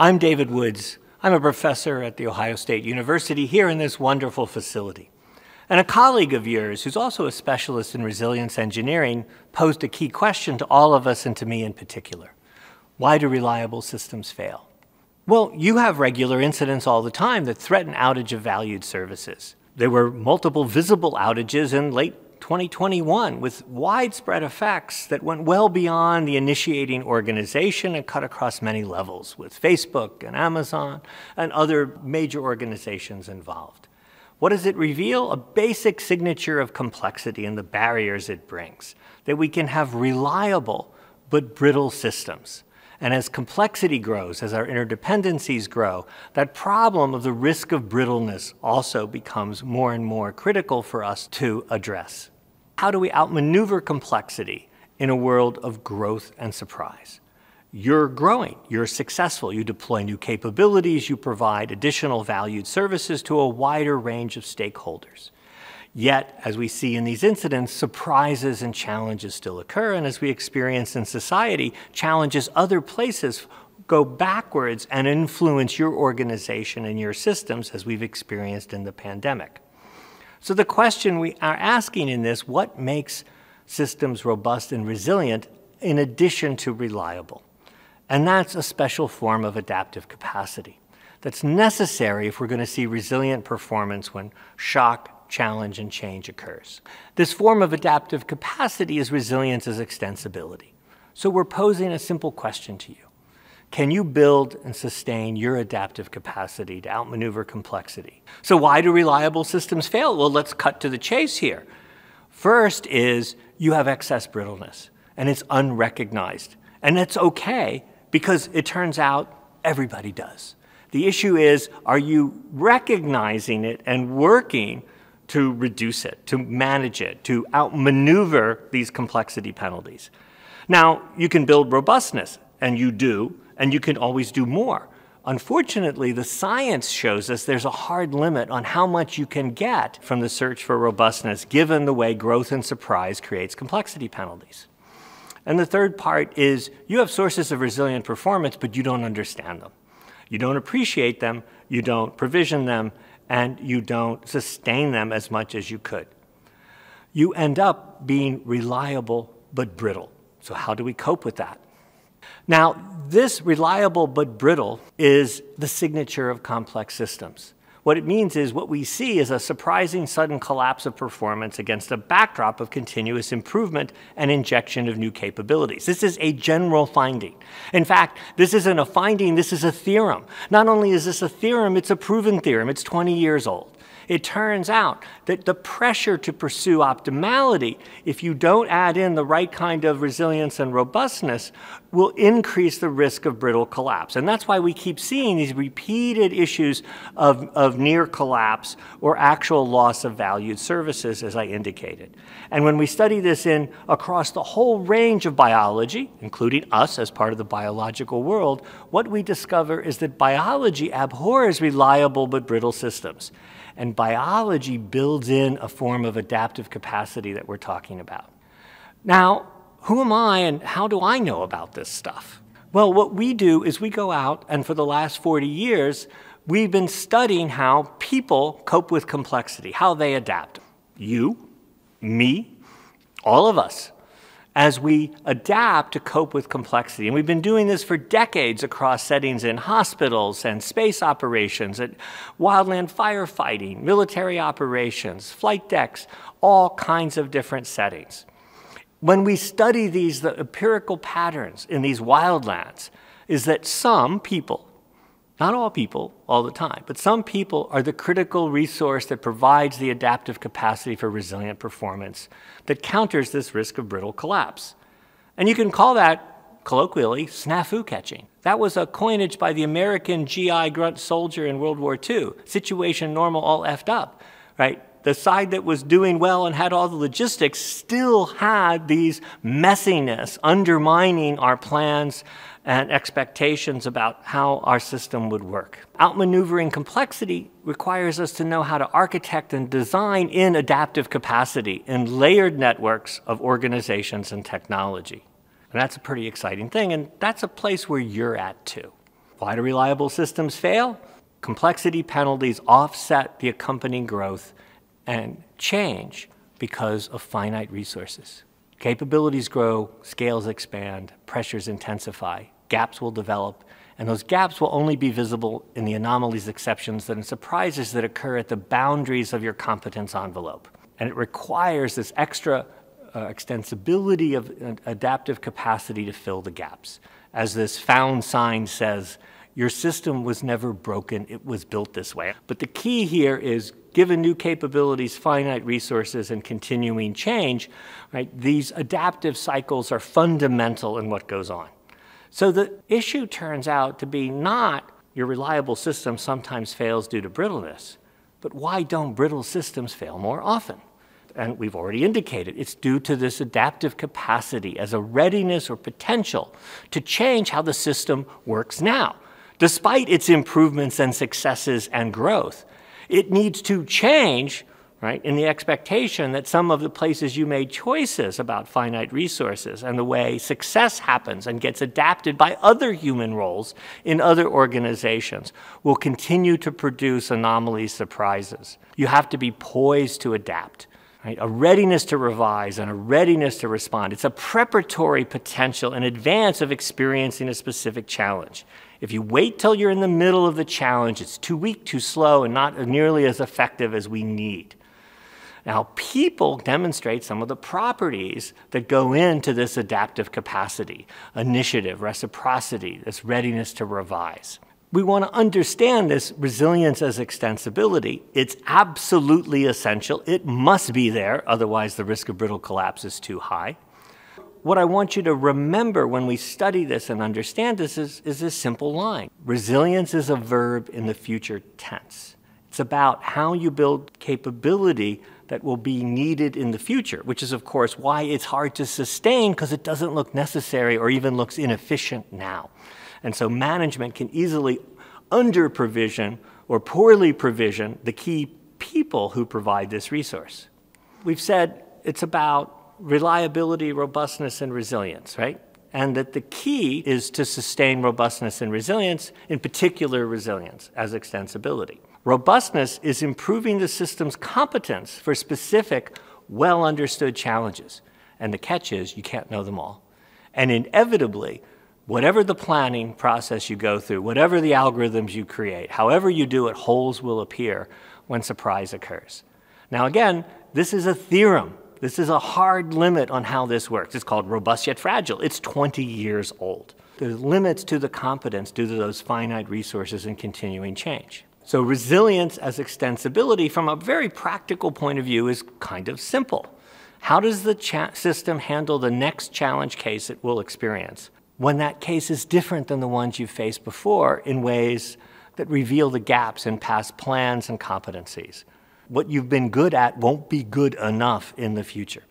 I'm David Woods. I'm a professor at The Ohio State University here in this wonderful facility. And a colleague of yours, who's also a specialist in resilience engineering, posed a key question to all of us and to me in particular. Why do reliable systems fail? Well, you have regular incidents all the time that threaten outage of valued services. There were multiple visible outages in late 2021 with widespread effects that went well beyond the initiating organization and cut across many levels with Facebook and Amazon and other major organizations involved. What does it reveal? A basic signature of complexity and the barriers it brings, that we can have reliable but brittle systems. And as complexity grows, as our interdependencies grow, that problem of the risk of brittleness also becomes more and more critical for us to address. How do we outmaneuver complexity in a world of growth and surprise? You're growing, you're successful, you deploy new capabilities, you provide additional valued services to a wider range of stakeholders. Yet, as we see in these incidents, surprises and challenges still occur, and as we experience in society, challenges other places go backwards and influence your organization and your systems as we've experienced in the pandemic. So the question we are asking in this, what makes systems robust and resilient in addition to reliable? And that's a special form of adaptive capacity that's necessary if we're going to see resilient performance when shock, challenge, and change occurs. This form of adaptive capacity is resilience as extensibility. So we're posing a simple question to you. Can you build and sustain your adaptive capacity to outmaneuver complexity? So why do reliable systems fail? Well, let's cut to the chase here. First is you have excess brittleness, and it's unrecognized. And that's okay because it turns out everybody does. The issue is, are you recognizing it and working to reduce it, to manage it, to outmaneuver these complexity penalties. Now, you can build robustness, and you do, and you can always do more. Unfortunately, the science shows us there's a hard limit on how much you can get from the search for robustness, given the way growth and surprise creates complexity penalties. And the third part is you have sources of resilient performance, but you don't understand them. You don't appreciate them, you don't provision them, and you don't sustain them as much as you could. You end up being reliable but brittle. So, how do we cope with that? Now, this reliable but brittle is the signature of complex systems. What it means is what we see is a surprising sudden collapse of performance against a backdrop of continuous improvement and injection of new capabilities. This is a general finding. In fact, this isn't a finding, this is a theorem. Not only is this a theorem, it's a proven theorem. It's 20 years old it turns out that the pressure to pursue optimality, if you don't add in the right kind of resilience and robustness, will increase the risk of brittle collapse. And that's why we keep seeing these repeated issues of, of near collapse or actual loss of valued services, as I indicated. And when we study this in across the whole range of biology, including us as part of the biological world, what we discover is that biology abhors reliable but brittle systems. And biology builds in a form of adaptive capacity that we're talking about. Now, who am I and how do I know about this stuff? Well, what we do is we go out, and for the last 40 years, we've been studying how people cope with complexity, how they adapt. You, me, all of us as we adapt to cope with complexity. And we've been doing this for decades across settings in hospitals and space operations, at wildland firefighting, military operations, flight decks, all kinds of different settings. When we study these, the empirical patterns in these wildlands is that some people not all people all the time, but some people are the critical resource that provides the adaptive capacity for resilient performance that counters this risk of brittle collapse. And you can call that, colloquially, snafu catching. That was a coinage by the American GI grunt soldier in World War II. Situation normal, all effed up, right? The side that was doing well and had all the logistics still had these messiness undermining our plans and expectations about how our system would work. Outmaneuvering complexity requires us to know how to architect and design in adaptive capacity in layered networks of organizations and technology. And that's a pretty exciting thing, and that's a place where you're at too. Why do reliable systems fail? Complexity penalties offset the accompanying growth and change because of finite resources. Capabilities grow, scales expand, pressures intensify, gaps will develop, and those gaps will only be visible in the anomalies, exceptions, and surprises that occur at the boundaries of your competence envelope. And it requires this extra uh, extensibility of uh, adaptive capacity to fill the gaps. As this found sign says, your system was never broken, it was built this way. But the key here is given new capabilities, finite resources, and continuing change, right, these adaptive cycles are fundamental in what goes on. So the issue turns out to be not your reliable system sometimes fails due to brittleness, but why don't brittle systems fail more often? And we've already indicated it's due to this adaptive capacity as a readiness or potential to change how the system works now. Despite its improvements and successes and growth, it needs to change right? In the expectation that some of the places you made choices about finite resources and the way success happens and gets adapted by other human roles in other organizations will continue to produce anomalies, surprises. You have to be poised to adapt. Right? A readiness to revise and a readiness to respond. It's a preparatory potential in advance of experiencing a specific challenge. If you wait till you're in the middle of the challenge, it's too weak, too slow, and not nearly as effective as we need. Now, people demonstrate some of the properties that go into this adaptive capacity, initiative, reciprocity, this readiness to revise. We want to understand this resilience as extensibility. It's absolutely essential. It must be there, otherwise, the risk of brittle collapse is too high. What I want you to remember when we study this and understand this is, is this simple line resilience is a verb in the future tense. It's about how you build capability that will be needed in the future, which is, of course, why it's hard to sustain because it doesn't look necessary or even looks inefficient now. And so management can easily under provision or poorly provision the key people who provide this resource. We've said it's about reliability, robustness, and resilience, right? And that the key is to sustain robustness and resilience, in particular resilience as extensibility. Robustness is improving the system's competence for specific, well understood challenges. And the catch is you can't know them all. And inevitably, whatever the planning process you go through, whatever the algorithms you create, however you do it, holes will appear when surprise occurs. Now, again, this is a theorem. This is a hard limit on how this works. It's called robust yet fragile. It's 20 years old. There's limits to the competence due to those finite resources and continuing change. So resilience as extensibility from a very practical point of view is kind of simple. How does the system handle the next challenge case it will experience when that case is different than the ones you've faced before in ways that reveal the gaps in past plans and competencies? What you've been good at won't be good enough in the future.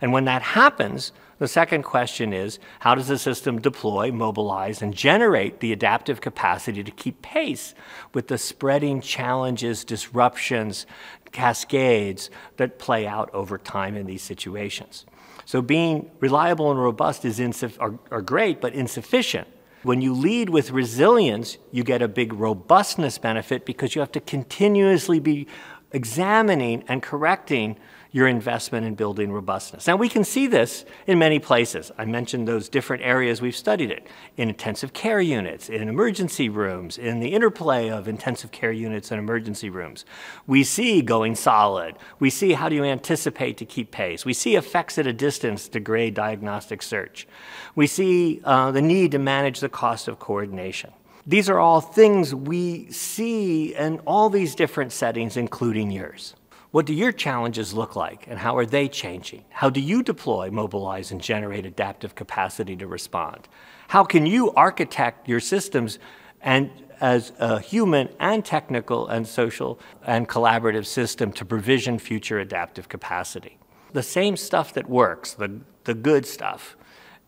And when that happens, the second question is how does the system deploy, mobilize, and generate the adaptive capacity to keep pace with the spreading challenges, disruptions, cascades that play out over time in these situations? So being reliable and robust is are, are great, but insufficient. When you lead with resilience, you get a big robustness benefit because you have to continuously be examining and correcting your investment in building robustness. Now, we can see this in many places. I mentioned those different areas we've studied it in intensive care units, in emergency rooms, in the interplay of intensive care units and emergency rooms. We see going solid. We see how do you anticipate to keep pace. We see effects at a distance degrade diagnostic search. We see uh, the need to manage the cost of coordination. These are all things we see in all these different settings, including yours. What do your challenges look like and how are they changing? How do you deploy, mobilize, and generate adaptive capacity to respond? How can you architect your systems and as a human and technical and social and collaborative system to provision future adaptive capacity? The same stuff that works, the, the good stuff,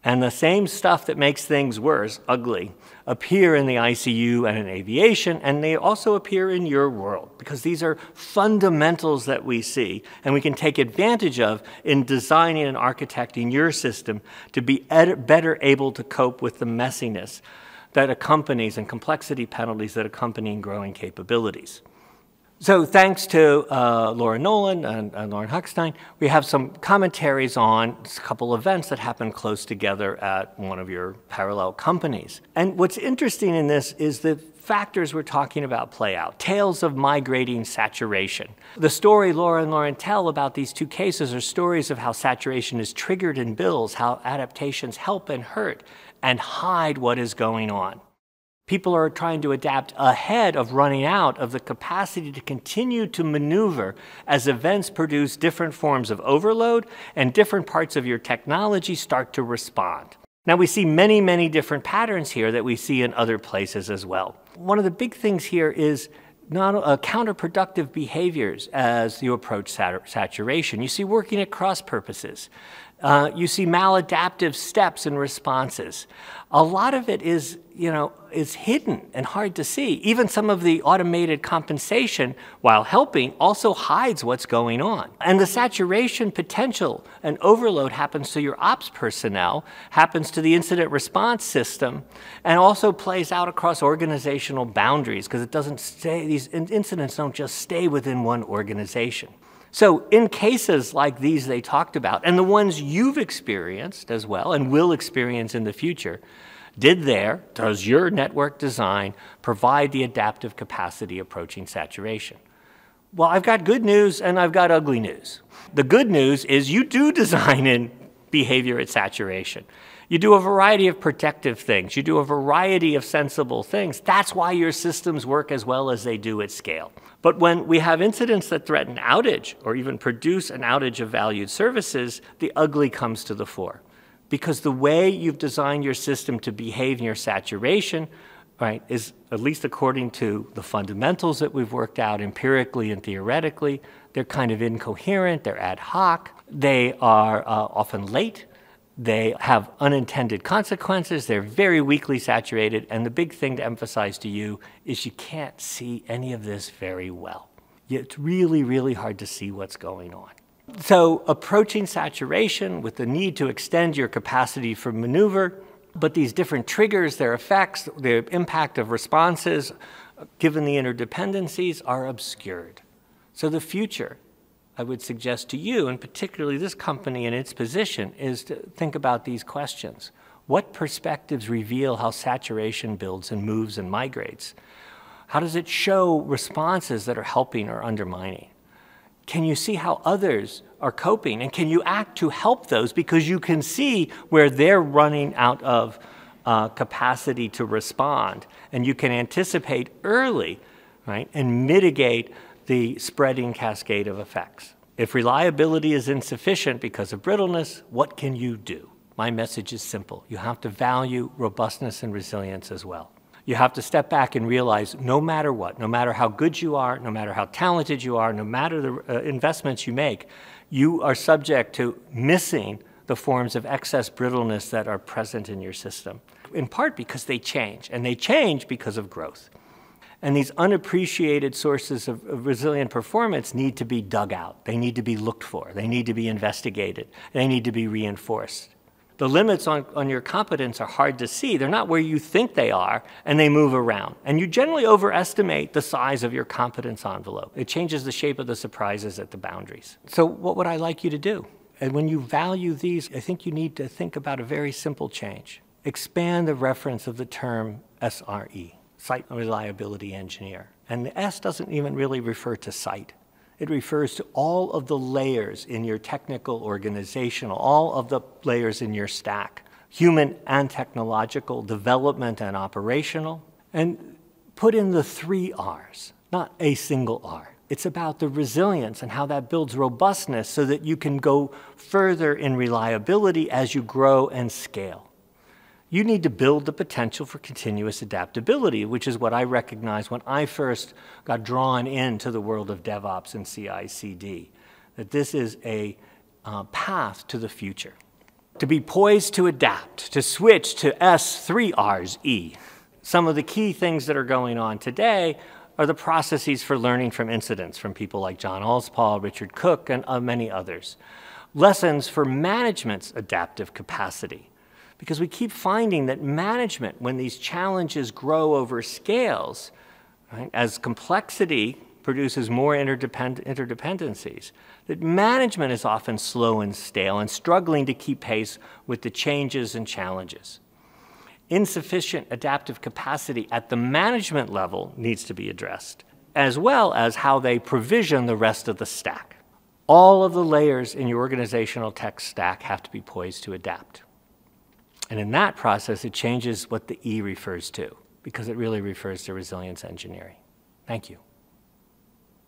and the same stuff that makes things worse, ugly, appear in the ICU and in aviation, and they also appear in your world because these are fundamentals that we see and we can take advantage of in designing and architecting your system to be better able to cope with the messiness that accompanies and complexity penalties that accompany growing capabilities. So thanks to uh, Laura Nolan and, and, Lorin Hochstein, we have some commentaries on a couple events that happened close together at one of your parallel companies. And what's interesting in this is the factors we're talking about play out. Tales of migrating saturation. The story Laura and Lorin tell about these two cases are stories of how saturation is triggered in bills, how adaptations help and hurt and hide what is going on. People are trying to adapt ahead of running out of the capacity to continue to maneuver as events produce different forms of overload and different parts of your technology start to respond. Now, we see many, many different patterns here that we see in other places as well. One of the big things here is not uh, counterproductive behaviors as you approach sat saturation. You see working at cross purposes. Uh, you see maladaptive steps and responses. A lot of it is, you know, is hidden and hard to see. Even some of the automated compensation, while helping, also hides what's going on. And the saturation potential and overload happens to your ops personnel, happens to the incident response system, and also plays out across organizational boundaries because it doesn't stay, these incidents don't just stay within one organization. So, in cases like these they talked about, and the ones you've experienced as well and will experience in the future, did there, does your network design provide the adaptive capacity approaching saturation? Well, I've got good news and I've got ugly news. The good news is you do design in behavior at saturation. You do a variety of protective things. You do a variety of sensible things. That's why your systems work as well as they do at scale. But when we have incidents that threaten outage or even produce an outage of valued services, the ugly comes to the fore. Because the way you've designed your system to behave near saturation, right, is at least according to the fundamentals that we've worked out empirically and theoretically, they're kind of incoherent, they're ad hoc, they are uh, often late, they have unintended consequences. They're very weakly saturated. And the big thing to emphasize to you is you can't see any of this very well. It's really, really hard to see what's going on. So, approaching saturation with the need to extend your capacity for maneuver, but these different triggers, their effects, the impact of responses, given the interdependencies, are obscured. So, the future I would suggest to you, and particularly this company in its position, is to think about these questions. What perspectives reveal how saturation builds and moves and migrates? How does it show responses that are helping or undermining? Can you see how others are coping? And can you act to help those because you can see where they're running out of uh, capacity to respond? And you can anticipate early, right, and mitigate the spreading cascade of effects. If reliability is insufficient because of brittleness, what can you do? My message is simple. You have to value robustness and resilience as well. You have to step back and realize no matter what, no matter how good you are, no matter how talented you are, no matter the uh, investments you make, you are subject to missing the forms of excess brittleness that are present in your system, in part because they change, and they change because of growth. And these unappreciated sources of, of, resilient performance need to be dug out. They need to be looked for. They need to be investigated. They need to be reinforced. The limits on, on your competence are hard to see. They're not where you think they are, and they move around. And you generally overestimate the size of your competence envelope. It changes the shape of the surprises at the boundaries. So, what would I like you to do? And when you value these, I think you need to think about a very simple change. Expand the reference of the term SRE site reliability engineer. And the S doesn't even really refer to site. It refers to all of the layers in your technical organizational, all of the layers in your stack, human and technological, development and operational. And put in the three R's, not a single R. It's about the resilience and how that builds robustness so that you can go further in reliability as you grow and scale you need to build the potential for continuous adaptability, which is what I recognized when I first got drawn into the world of DevOps and CI CD, that this is a uh, path to the future. To be poised to adapt, to switch to S3Rs E. Some of the key things that are going on today are the processes for learning from incidents from people like John Allspaw, Richard Cook, and uh, many others. Lessons for management's adaptive capacity because we keep finding that management, when these challenges grow over scales, right, as complexity produces more interdepend interdependencies, that management is often slow and stale and struggling to keep pace with the changes and challenges. Insufficient adaptive capacity at the management level needs to be addressed, as well as how they provision the rest of the stack. All of the layers in your organizational tech stack have to be poised to adapt. And in that process, it changes what the E refers to, because it really refers to resilience engineering. Thank you.